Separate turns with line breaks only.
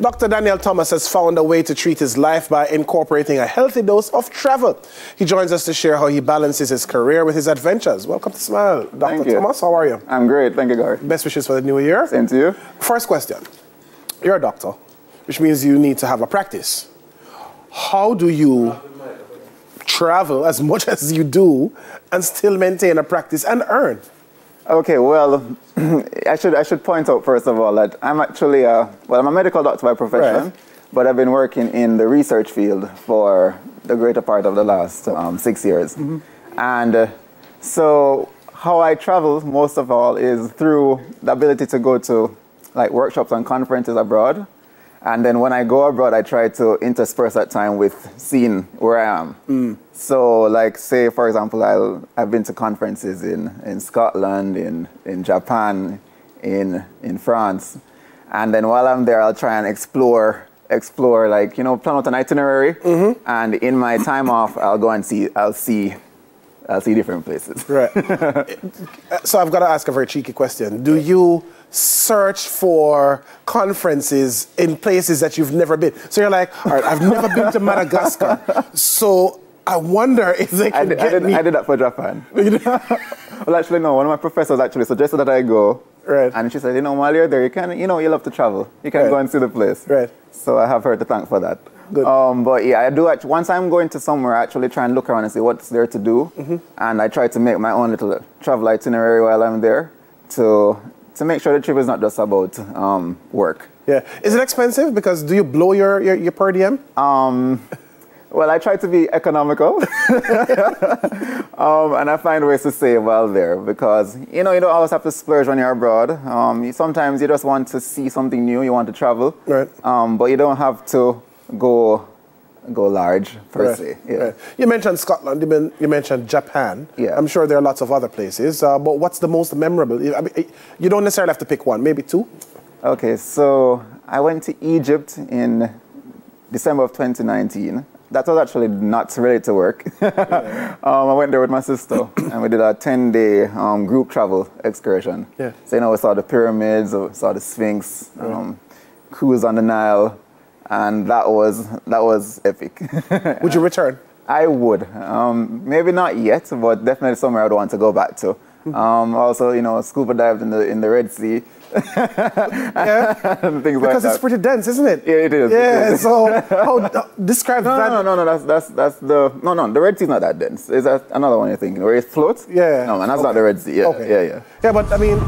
Dr. Daniel Thomas has found a way to treat his life by incorporating a healthy dose of travel. He joins us to share how he balances his career with his adventures. Welcome to Smile. Dr.
Thank you.
Thomas, how are you?
I'm great, thank you, Gary.
Best wishes for the new year.
Same to you.
First question. You're a doctor, which means you need to have a practice. How do you travel as much as you do and still maintain a practice and earn?
Okay, well, I should I should point out first of all that I'm actually a well, I'm a medical doctor by profession,
Right.
but I've been working in the research field for the greater part of the last um, six years, and uh, so how I travel most of all is through the ability to go to like workshops and conferences abroad. And then when I go abroad, I try to intersperse that time with seeing where I am. Mm. So, like, say, for example, I'll, I've been to conferences in, in Scotland, in, in Japan, in, in France. And then while I'm there, I'll try and explore, explore, like, you know, plan out an itinerary. Mm-hmm. And in my time off, I'll go and see, I'll see, I'll see different places.
Right. so I've got to ask a very cheeky question. Do you search for conferences in places that you've never been? So you're like, all right, I've never been to Madagascar. So I wonder if they
I
can
did, I,
get
did,
me.
I did that for Japan. well, actually, no. One of my professors actually suggested that I go.
Right.
And she said, you know, while you're there, you can, you know, you love to travel. You can
Right.
go and see the place.
Right.
So I have her to thank for that.
Good.
Um, but yeah, I do. Actually, once I'm going to somewhere, I actually try and look around and see what's there to do,
Mm-hmm.
and I try to make my own little travel itinerary while I'm there to to make sure the trip is not just about um, work.
Yeah. Is it expensive? Because do you blow your, your, your per diem?
Well, I try to be economical, um, and I find ways to save while there because you know you don't always have to splurge when you're abroad. Um, you, sometimes you just want to see something new, you want to travel,
Right.
Um, but you don't have to go go large per
Right,
se. Yeah.
right. You mentioned Scotland. You, men- you mentioned Japan.
Yeah.
I'm sure there are lots of other places. Uh, but what's the most memorable? I mean, you don't necessarily have to pick one. Maybe two.
Okay, so I went to Egypt in December of 2019. That was actually not related to work. um, I went there with my sister, and we did a 10-day um, group travel excursion.
Yeah.
So you know, we saw the pyramids, we saw the Sphinx, um, cruise on the Nile, and that was that was epic.
Would you return?
I would. Um, maybe not yet, but definitely somewhere I'd want to go back to. Um, also, you know, scuba dived in the in the Red Sea
Yeah.
things like
Because
that.
it's pretty dense, isn't it?
Yeah, it is.
Yeah.
It is.
So how describe
No,
that?
no, no, no, that's, that's, that's the, no, no, the Red Sea's not that dense. Is that another one you're thinking, where it floats?
Yeah.
No, man, that's not the Red Sea. Yeah,
Okay.
yeah, yeah.
Yeah, but I mean,